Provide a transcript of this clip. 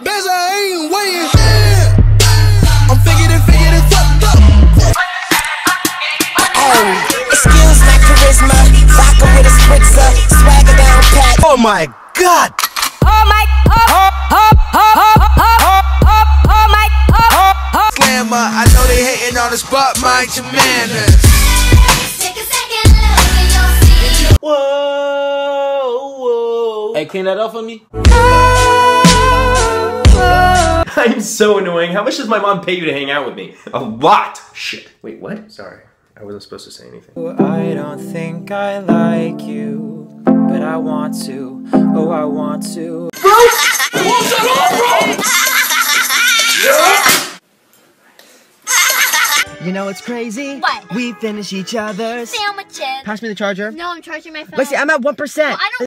get I ain't waiting. I'm figured and fucked up. Oh, excuse my charisma. Vodka with a spritzer. Swagger down pat. Oh my god. Oh my. Oh, oh, oh, oh, oh, oh, oh, oh, oh my. Oh, oh, oh. Slammer, I know they hating on the spot, my your manners. Whoa, whoa. Hey, clean that up for me. Oh. I'm so annoying. How much does my mom pay you to hang out with me? A lot. Shit. Wait, what? Sorry. I wasn't supposed to say anything. I don't think I like you, but I want to. Oh, I want to. bro You know what's crazy? What? We finish each other's. Sandwiches. Pass me the charger. No, I'm charging my phone. Lexi, I'm at 1%. I don't